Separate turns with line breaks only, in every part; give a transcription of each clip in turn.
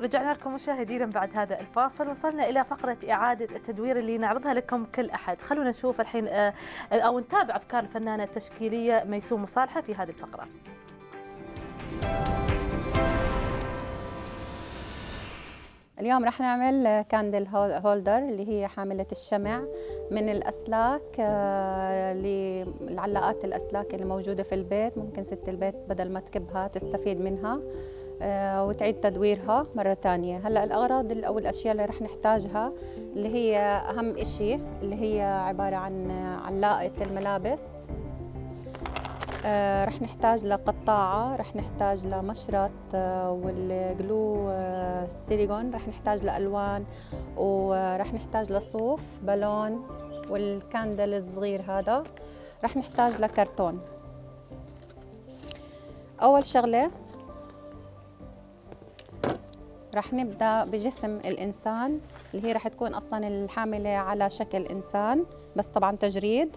رجعنا لكم مشاهدينا بعد هذا الفاصل. وصلنا إلى فقرة إعادة التدوير اللي نعرضها لكم كل أحد. خلونا نشوف الحين آه، أو نتابع أفكار الفنانة التشكيلية ميسوم مصالحة في هذه الفقرة.
اليوم رح نعمل كاندل هولدر اللي هي حاملة الشمع من الأسلاك آه، للعلاقات الأسلاك اللي موجودة في البيت. ممكن ست البيت بدل ما تكبها تستفيد منها. وتعيد تدويرها مرة ثانية هلأ الأغراض أو الأشياء اللي رح نحتاجها اللي هي أهم إشي اللي هي عبارة عن علاقة الملابس. آه رح نحتاج لقطاعة رح نحتاج لمشرط آه وال glue آه سيليكون رح نحتاج لألوان ورح نحتاج لصوف بالون وال candle الصغير هذا. رح نحتاج لكرتون. أول شغلة رح نبدأ بجسم الإنسان اللي هي رح تكون أصلا الحاملة على شكل إنسان بس طبعا تجريد.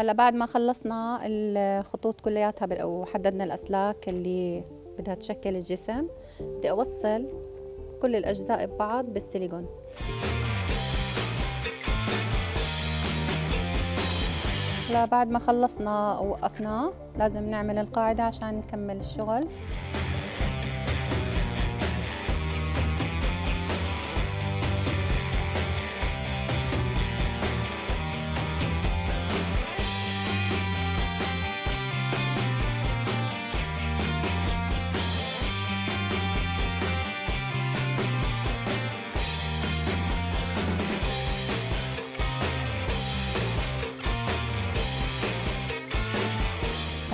هلا بعد ما خلصنا الخطوط كلياتها وحددنا الأسلاك اللي بدها تشكل الجسم بدي أوصل كل الأجزاء ببعض بالسيليكون. هلا بعد ما خلصنا ووقفنا لازم نعمل القاعدة عشان نكمل الشغل.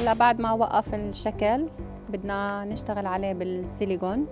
هلا بعد ما وقف الشكل بدنا نشتغل عليه بالسيليكون.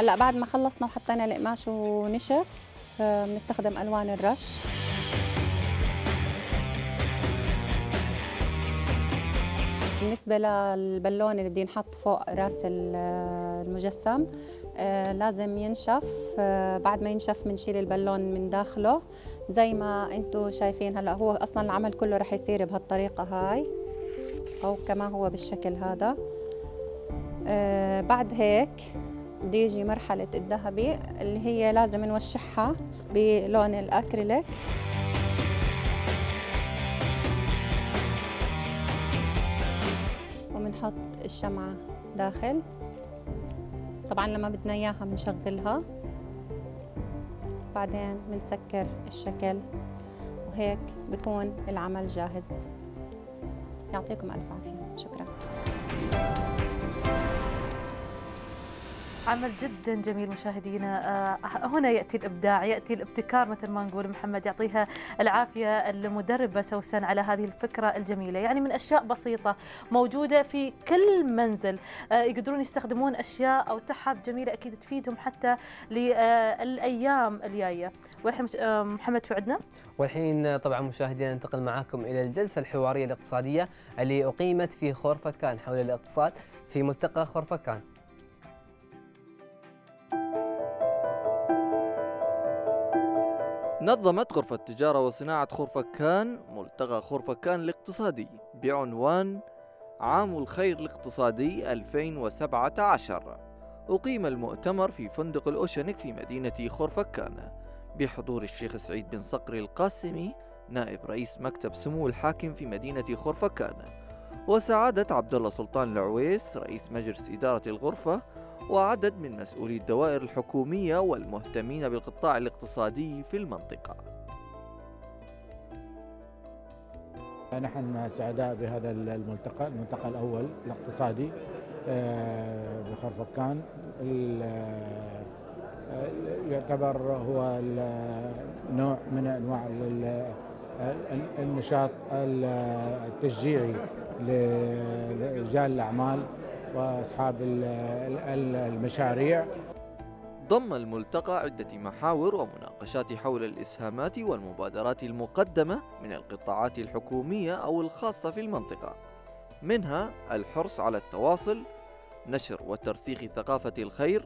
هلا بعد ما خلصنا وحطينا القماش ونشف بنستخدم ألوان الرش. بالنسبة للبالون اللي بدي نحط فوق راس المجسم آه لازم ينشف آه بعد ما ينشف بنشيل البالون من داخله. زي ما أنتم شايفين هلا هو أصلا العمل كله رح يصير بهالطريقة هاي أو كما هو بالشكل هذا. آه بعد هيك بده يجي مرحلة الذهبي اللي هي لازم نوشحها بلون الأكريليك. وبنحط الشمعة داخل. طبعا لما بدنا إياها بنشغلها. بعدين بنسكر الشكل. وهيك بكون العمل جاهز. يعطيكم ألف عافية. شكراً.
عمل جدا جميل مشاهدينا. آه، هنا يأتي الإبداع يأتي الابتكار مثل ما نقول محمد يعطيها العافية المدربة سوسن على هذه الفكرة الجميلة. يعني من أشياء بسيطة موجودة في كل منزل. آه، يقدرون يستخدمون أشياء أو تحف جميلة أكيد تفيدهم حتى للأيام الجاية. والحين آه، محمد شو عندنا؟
والحين طبعا مشاهدينا ننتقل معاكم إلى الجلسة الحوارية الاقتصادية اللي أقيمت في خورفكان حول الاقتصاد في ملتقى خورفكان
نظمت غرفة تجارة وصناعة خورفكان ملتقى خورفكان الاقتصادي بعنوان عام الخير الاقتصادي 2017 أقيم المؤتمر في فندق الأوشنك في مدينة خورفكان بحضور الشيخ سعيد بن صقر القاسمي نائب رئيس مكتب سمو الحاكم في مدينة خورفكان وسعادة عبد الله سلطان العويس رئيس مجلس إدارة الغرفة وعدد من مسؤولي الدوائر الحكومية والمهتمين بالقطاع الاقتصادي في المنطقة.
نحن سعداء بهذا الملتقى الملتقى الأول الاقتصادي آه، بخرفكان آه، يعتبر هو نوع من أنواع النشاط التشجيعي لرجال الأعمال. وأصحاب المشاريع.
ضم الملتقى عدة محاور ومناقشات حول الإسهامات والمبادرات المقدمة من القطاعات الحكومية أو الخاصة في المنطقة. منها الحرص على التواصل نشر وترسيخ ثقافة الخير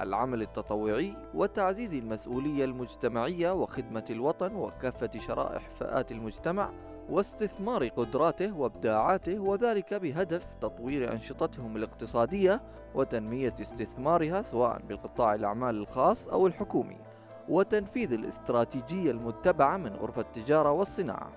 العمل التطوعي وتعزيز المسؤولية المجتمعية وخدمة الوطن وكافة شرائح فئات المجتمع واستثمار قدراته وابداعاته وذلك بهدف تطوير أنشطتهم الاقتصادية وتنمية استثمارها سواء بالقطاع الأعمال الخاص أو الحكومي وتنفيذ الاستراتيجية المتبعة من غرفة التجارة والصناعة.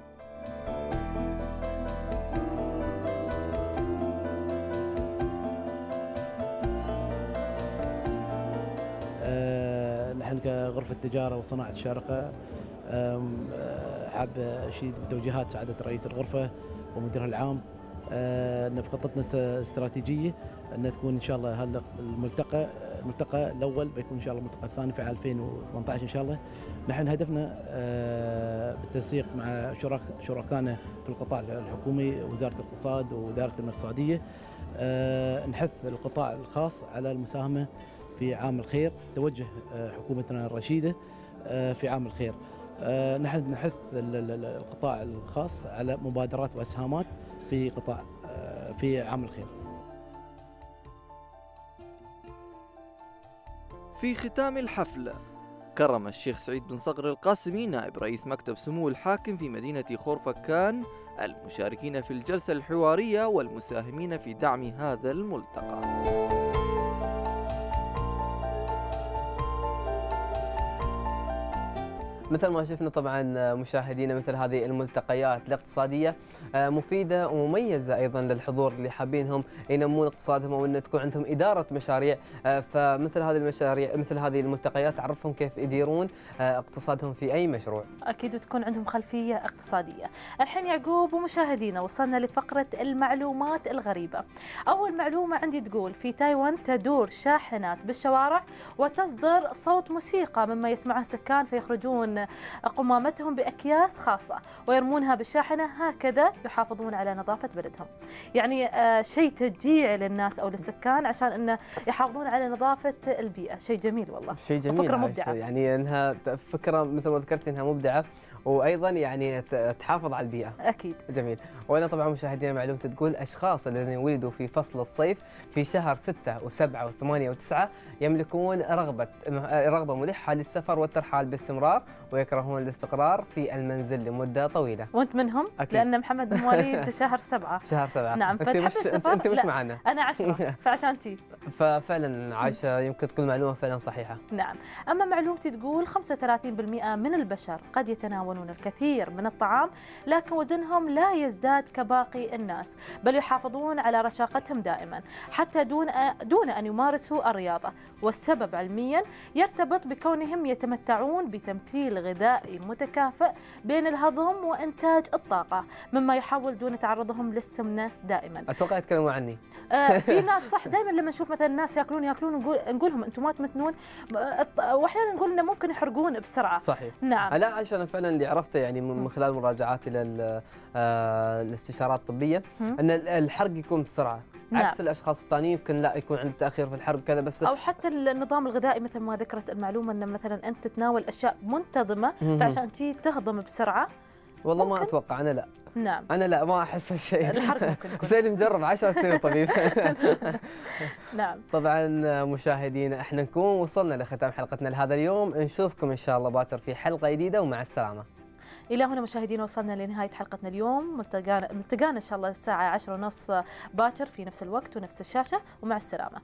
آه، نحن كغرفة تجارة وصناعة الشارقة حاب أشيد بتوجيهات سعادة رئيس الغرفة ومديرها العام. آه، أن في خطتنا الاستراتيجية أن تكون إن شاء الله الملتقى الملتقى الأول بيكون إن شاء الله الملتقى الثاني في 2018 إن شاء الله. نحن هدفنا آه، بالتنسيق مع شرك شركائنا في القطاع الحكومي وزارة الاقتصاد ودائره الاقتصاديه نحث القطاع الخاص على المساهمة في عام الخير. توجه حكومتنا الرشيدة في عام الخير. نحن نحث القطاع الخاص على مبادرات وأسهامات في قطاع آه، في عام الخير.
في ختام الحفل كرم الشيخ سعيد بن صقر القاسمي نائب رئيس مكتب سمو الحاكم في مدينة خورفكان المشاركين في الجلسة الحوارية والمساهمين في دعم هذا الملتقى.
مثل ما شفنا طبعا مشاهدينا مثل هذه الملتقيات الاقتصادية آه، مفيدة ومميزة أيضا للحضور اللي حابينهم ينمون اقتصادهم أو إن تكون عندهم إدارة مشاريع آه، فمثل هذه المشاريع مثل هذه الملتقيات تعرفهم كيف يديرون آه، اقتصادهم في أي مشروع.
أكيد وتكون عندهم خلفية اقتصادية. الحين يعقوب ومشاهدينا وصلنا لفقرة المعلومات الغريبة. أول معلومة عندي تقول في تايوان تدور شاحنات بالشوارع وتصدر صوت موسيقى مما يسمعه السكان فيخرجون قمامتهم بأكياس خاصة ويرمونها بالشاحنة هكذا يحافظون على نظافة بلدهم. يعني آه، شيء تشجيع للناس أو للسكان عشان أنه يحافظون على نظافة البيئة. شيء جميل والله.
شيء جميل
فكرة مبدعة.
يعني أنها فكرة مثل ما ذكرت أنها مبدعة وأيضا يعني تحافظ على البيئة.
أكيد.
جميل. وأنا طبعا مشاهدينا معلومة تقول الاشخاص الذين ولدوا في فصل الصيف في شهر 6 و7 و8 و9 يملكون رغبة رغبة ملحة للسفر والترحال باستمرار ويكرهون الاستقرار في المنزل لمدة طويلة.
وانت منهم؟ أكيد. لأن محمد مواليد شهر 7
شهر 7
نعم فتحب السفر؟
أنت مش معنا.
أنا 10 فعشان تي.
ففعلا عايشه يمكن تكون معلومة فعلا صحيحة.
نعم. أما معلومتي تقول 35% من البشر قد يتناول يتناولون الكثير من الطعام لكن وزنهم لا يزداد كباقي الناس بل يحافظون على رشاقتهم دائما حتى دون دون أن يمارسوا الرياضة. والسبب علميا يرتبط بكونهم يتمتعون بتمثيل غذائي متكافئ بين الهضم وإنتاج الطاقة مما يحول دون تعرضهم للسمنة دائما.
أتوقع يتكلموا عني.
آه في ناس صح دائما لما نشوف مثلا الناس يأكلون يأكلون نقول نقول لهم أنتم ما تمتنون واحيانا نقول إنه ممكن يحرقون بسرعة.
صحيح.
نعم.
لا عشان فعلا اللي عرفته يعني من خلال مراجعاتي للاستشارات الطبية إن الحرق يكون بسرعة. نعم. عكس الأشخاص الثانيين يمكن لا يكون عندك تأخير في الحرق كذا بس
أو حتى النظام الغذائي مثل ما ذكرت المعلومة إن مثلا أنت تتناول أشياء منتظمة فعشان تي تهضم بسرعة
والله ما أتوقع أنا لا.
نعم.
أنا لا ما أحس هالشيء
الحرق ممكن
سيلي مجرب 10 سنين طبيب.
نعم.
طبعا مشاهدينا إحنا نكون وصلنا لختام حلقتنا لهذا اليوم. نشوفكم إن شاء الله باكر في حلقة جديدة ومع السلامة.
إلى هنا مشاهدينا وصلنا لنهاية حلقتنا اليوم. ملتقانا إن شاء الله الساعة 10 ونص باكر في نفس الوقت ونفس الشاشة ومع السلامة.